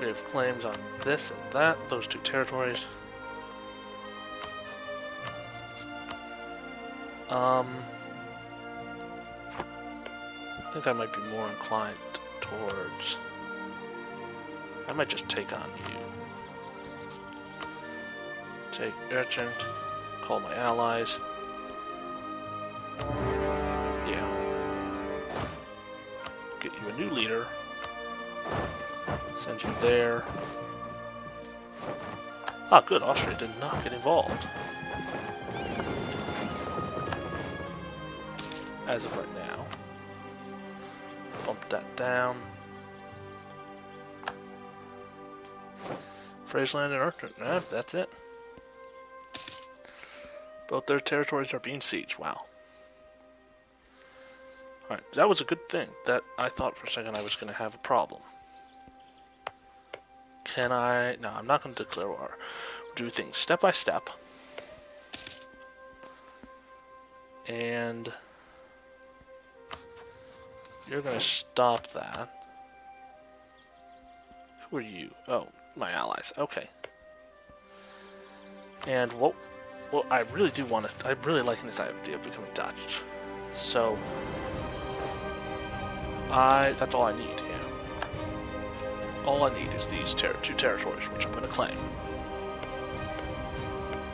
We have claims on this and that, those two territories. Um, I think I might be more inclined towards... I might just take on you. Take Urgent, call my allies. Yeah. Get you a new leader. Send you there. Ah, good. Austria did not get involved. As of right now. Bump that down. Friesland and Arctic. Eh, that's it. Both their territories are being sieged. Wow. Alright, that was a good thing. That I thought for a second I was going to have a problem. Can I... No, I'm not going to declare war. Do things step by step. And... You're going to stop that. Who are you? Oh, my allies. Okay. And what... Well, I really do want to... I'm really liking this idea of becoming Dutch. So... I... That's all I need. All I need is these ter two territories, which I'm going to claim.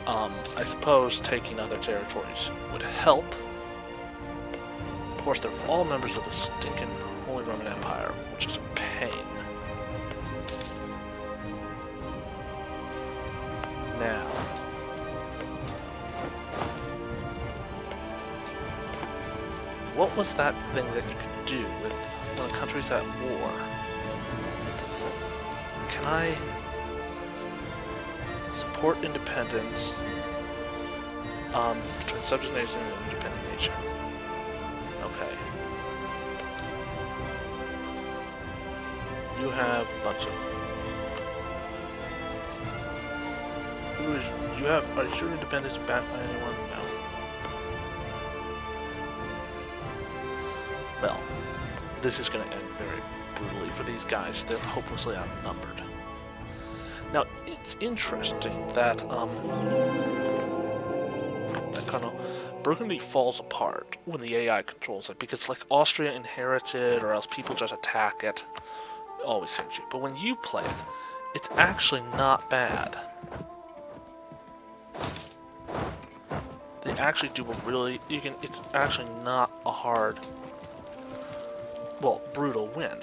Um, I suppose taking other territories would help. Of course, they're all members of the stinking Holy Roman Empire, which is a pain. Now, what was that thing that you could do with when a country's at war? Can I support independence um, between subject nation and independent nation? Okay. You have a bunch of. Who is you have? Are you sure independence backed by anyone? No. Well, this is going to end very brutally for these guys. They're hopelessly outnumbered. Now, it's interesting that, um, that kind of Burgundy falls apart when the AI controls it, because, like, Austria inherited, or else people just attack it. it always seems to. But when you play it, it's actually not bad. They actually do a really, you can, it's actually not a hard well, brutal win.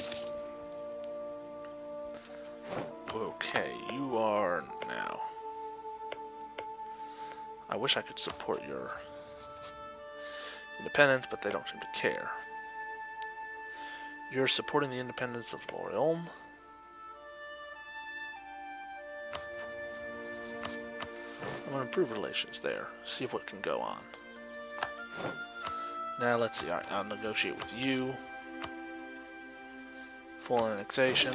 Okay, you are now. I wish I could support your independence, but they don't seem to care. You're supporting the independence of Lorient. I'm going to improve relations there, see what can go on. Now let's see, Alright, I'll negotiate with you full annexation.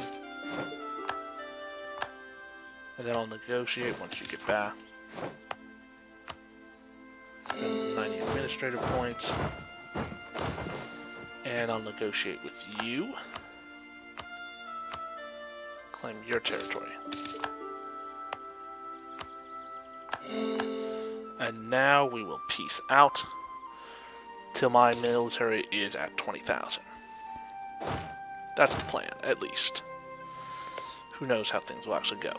And then I'll negotiate once you get back. Spend 90 administrative points. And I'll negotiate with you. Claim your territory. And now we will peace out till my military is at 20,000. That's the plan, at least. Who knows how things will actually go.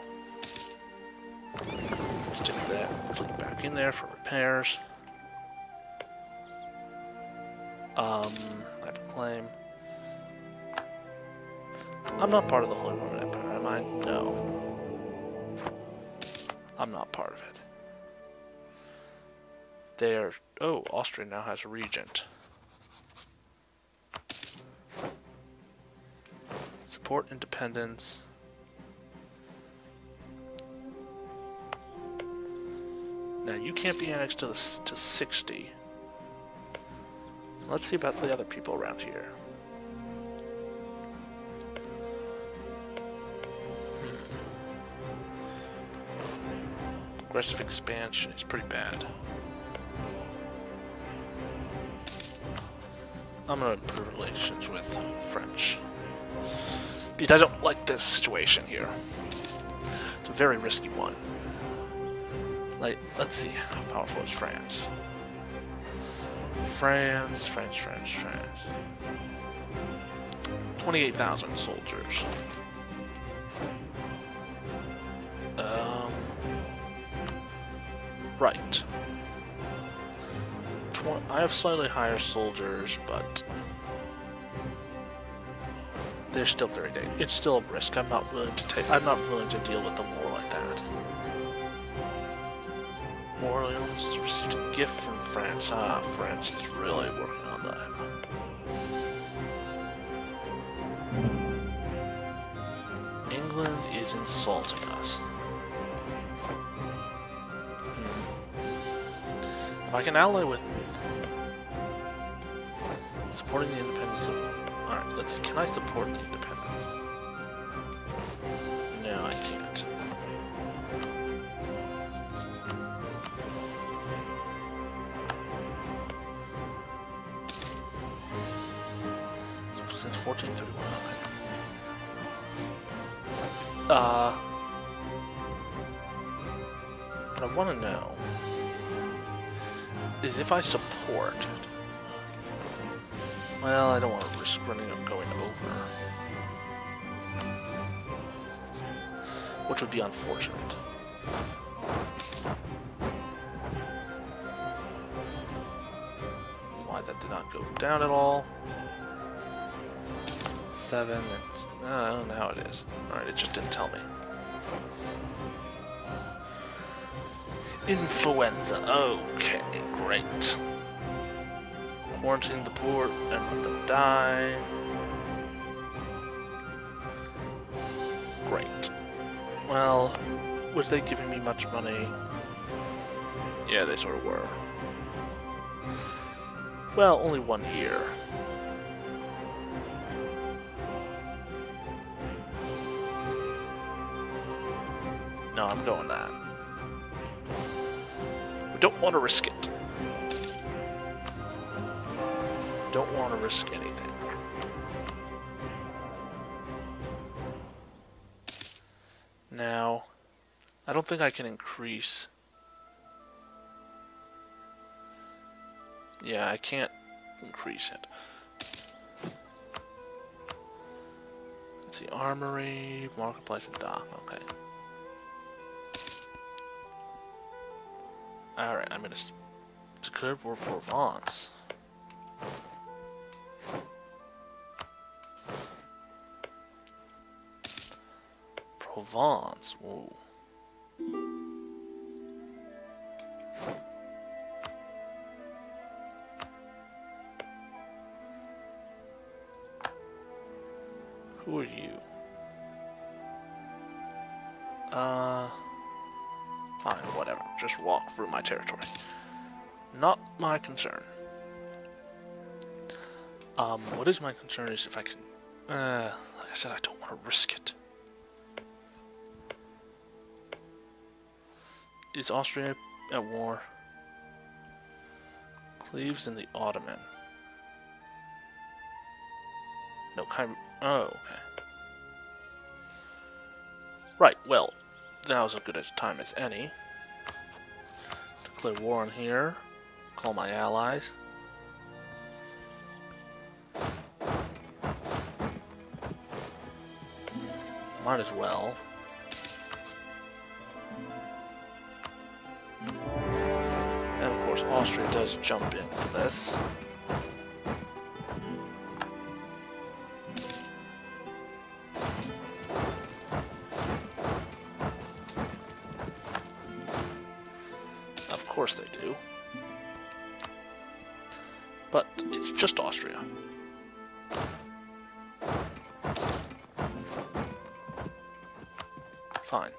In there for repairs. Um, I claim. I'm not part of the Holy Roman Empire, am I? No. I'm not part of it. They're... Oh, Austria now has a regent. Support independence. Now you can't be annexed to the to 60. Let's see about the other people around here. Aggressive expansion is pretty bad. I'm gonna improve relations with French. Because I don't like this situation here. It's a very risky one. Like, let's see, how powerful is France? France, France, France, France. 28,000 soldiers. Um, right. Tw I have slightly higher soldiers, but they're still very dangerous. It's still a risk. I'm not willing to take. I'm not willing to deal with the war Orleans received a gift from France. Ah, France is really working on that. England is insulting us. Hmm. If I can ally with supporting the independence of... Alright, let's. Can I support the independence? Uh... What I want to know is if I support. Well, I don't want to risk running up going over. Which would be unfortunate. Why that did not go down at all. Seven, and... Oh, uh, how it is. Alright, it just didn't tell me. Influenza. Okay, great. Quarantine the port and let them die. Great. Well, was they giving me much money? Yeah, they sort of were. Well, only one year. No, I'm going that. We don't want to risk it. Don't want to risk anything. Now, I don't think I can increase... Yeah, I can't increase it. Let's see, armory, marketplace, and dock, okay. Alright, I'm gonna declare war for Provence. Provence, whoa. Who are you? Uh... Fine, whatever. Just walk through my territory. Not my concern. Um, what is my concern is if I can... Uh, like I said, I don't want to risk it. Is Austria at war? Cleves in the Ottoman. No, of... Oh, okay. Right, well, that was as good a time as any. Declare war on here. Call my allies. Might as well. And of course Austria does jump into this. Course they do. But it's just Austria. Fine.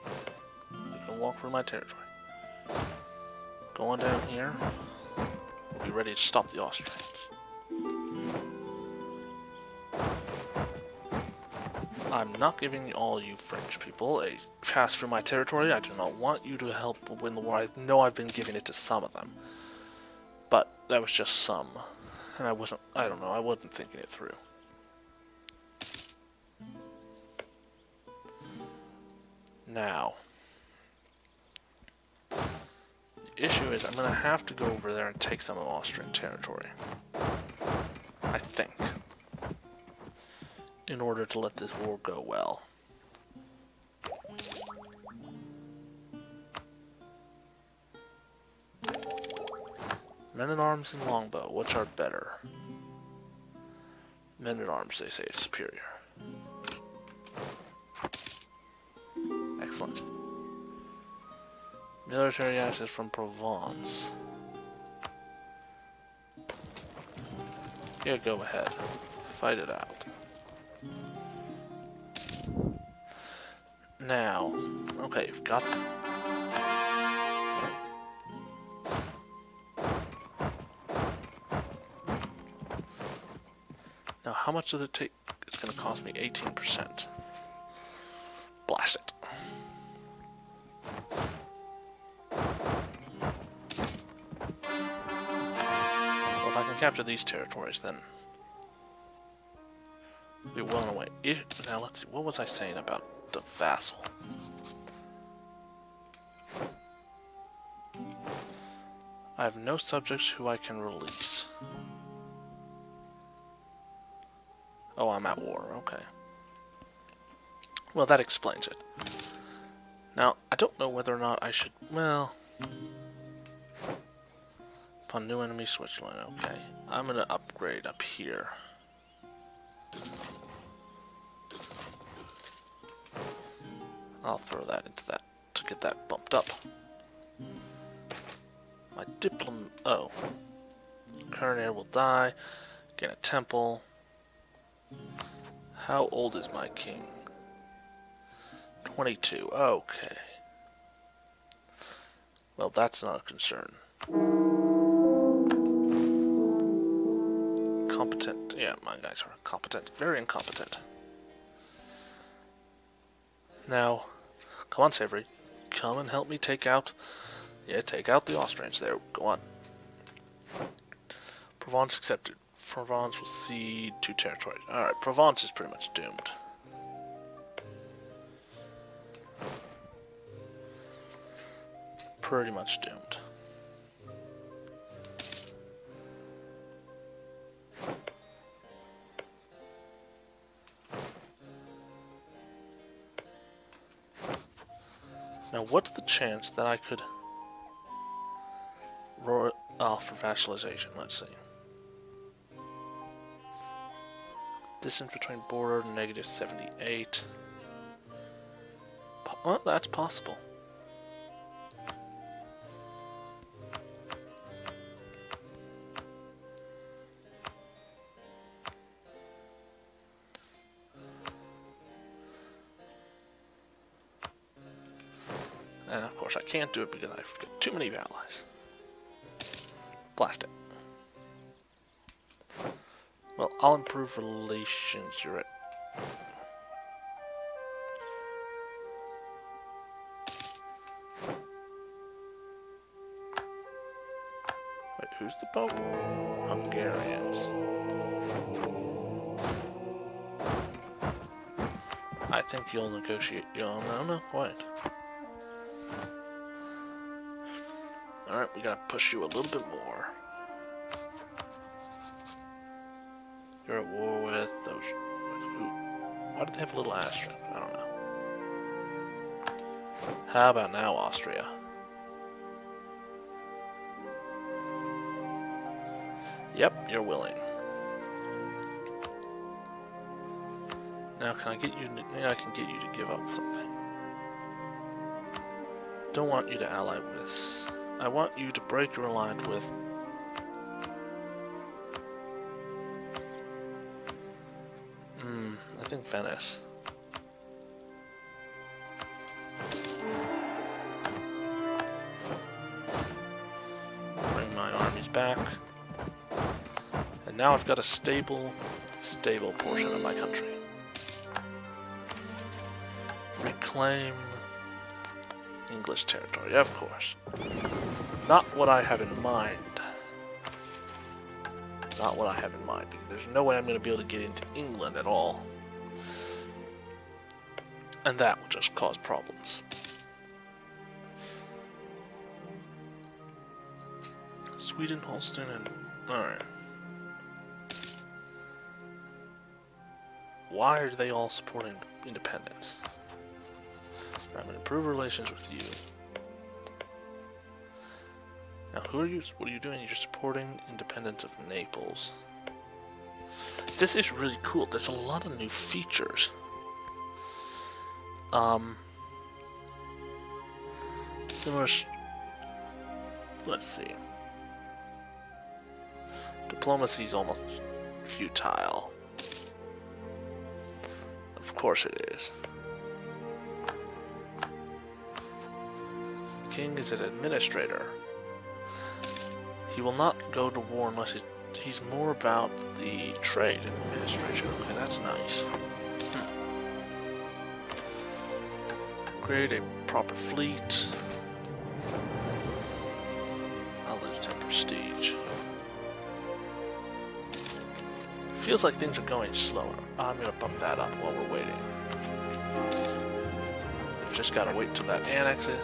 You can walk through my territory. Go on down here. We'll be ready to stop the Austrians. I'm not giving all you French people a pass through my territory. I do not want you to help win the war. I know I've been giving it to some of them. But that was just some. And I wasn't, I don't know, I wasn't thinking it through. Now, the issue is I'm going to have to go over there and take some of Austrian territory. I think. In order to let this war go well. Men-at-arms and longbow, which are better? Men-at-arms, they say, is superior. Excellent. Military access from Provence. Yeah, go ahead. Fight it out. Now, okay, you've got Now, how much does it take? It's going to cost me 18%. Blast it. Well, if I can capture these territories, then be well and away. way. now, let's see. What was I saying about the vassal? I have no subjects who I can release. Oh, I'm at war, okay. Well, that explains it. Now, I don't know whether or not I should... Well... Upon new enemy Switzerland, okay. I'm gonna upgrade up here. I'll throw that into that to get that bumped up. My diplom... Oh. Current heir will die. Gain a temple. How old is my king? 22. Okay. Well, that's not a concern. Competent. Yeah, my guys are competent. Very incompetent. Now, come on, Savoy. Come and help me take out... Yeah, take out the Austrians there. Go on. Provence accepted. Provence will cede two territories. Alright, Provence is pretty much doomed. Pretty much doomed. Now, what's the chance that I could roar off for vassalization? Let's see. Distance between border, negative 78. Well, that's possible. Course I can't do it because I've got too many allies. Blast it. Well, I'll improve relations. You're right. Wait, who's the Pope? Hungarians. I think you'll negotiate. You'll no, no, wait. We gotta push you a little bit more. You're at war with those. Why do they have a little asterisk? I don't know. How about now, Austria? Yep, you're willing. Now, can I get you? Maybe I can get you to give up something. Don't want you to ally with. I want you to break your alliance with Hmm, I think Venice. Bring my armies back. And now I've got a stable, stable portion of my country. Reclaim English territory, of course. Not what I have in mind. Not what I have in mind, because there's no way I'm going to be able to get into England at all. And that will just cause problems. Sweden, Holstein, and... Alright. Why are they all supporting independence? I'm to improve relations with you. Now, who are you? What are you doing? You're supporting independence of Naples. This is really cool. There's a lot of new features. Um, similar. Let's see. Diplomacy is almost futile. Of course it is. King is an administrator. He will not go to war unless he's more about the trade administration. Okay, that's nice. Hmm. Create a proper fleet. I'll lose 10 prestige. Feels like things are going slower. I'm gonna bump that up while we're waiting. We've just gotta wait till that annexes.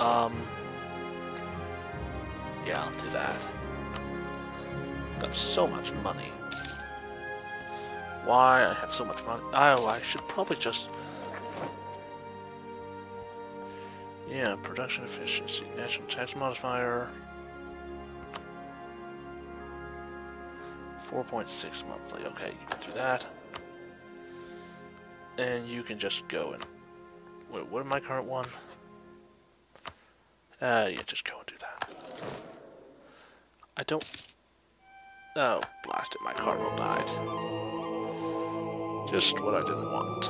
Um, yeah, I'll do that. Got so much money. Why I have so much money? Oh, I should probably just... Yeah, production efficiency, national tax modifier... 4.6 monthly. Okay, you can do that. And you can just go and... Wait, what am my current one? Uh, yeah, just go and do that. I don't... Oh, blast it, my cardinal died. Just what I didn't want.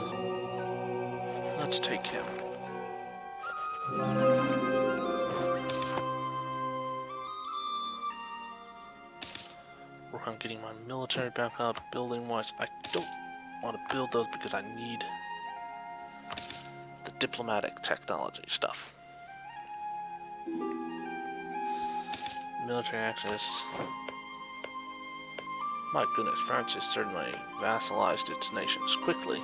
Let's take him. Work on getting my military back up, building wise. I don't want to build those because I need the diplomatic technology stuff. Military access. My goodness, France has certainly vassalized its nations quickly.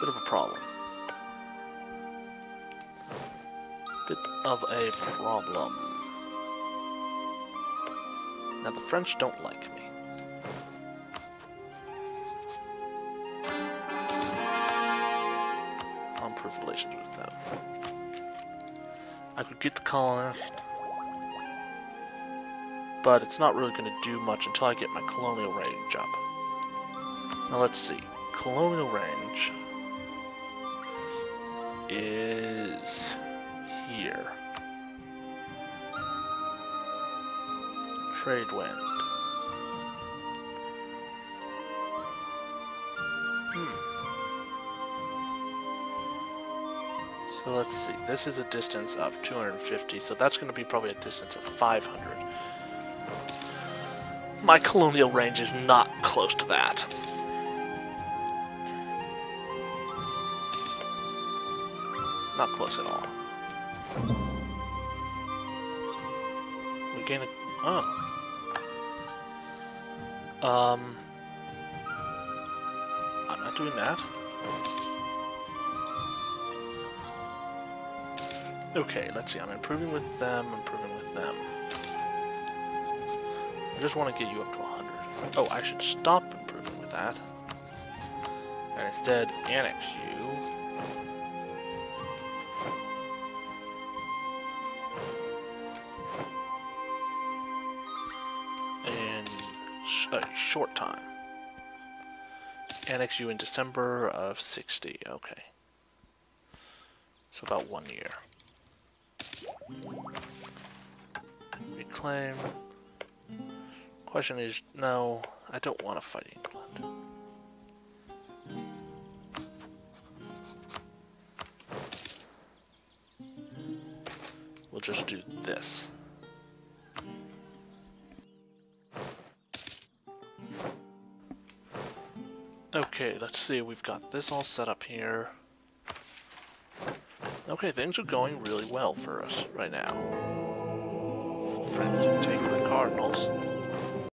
Bit of a problem. Bit of a problem. Now the French don't like me. I'm improve relations with them. I could get the colonists but it's not really going to do much until I get my colonial range up. Now let's see. Colonial range is here. Trade wind. Hmm. So let's see. This is a distance of 250, so that's going to be probably a distance of 500 my colonial range is not close to that. Not close at all. We gain a... Oh. Um... I'm not doing that. Okay, let's see. I'm improving with them, improving with them. I just want to get you up to 100. Oh, I should stop improving with that. And instead annex you. In a short time. Annex you in December of 60. Okay. So about one year. Reclaim. Question is, no, I don't want to fight England. We'll just do this. Okay, let's see, we've got this all set up here. Okay, things are going really well for us right now. Friends the Cardinals.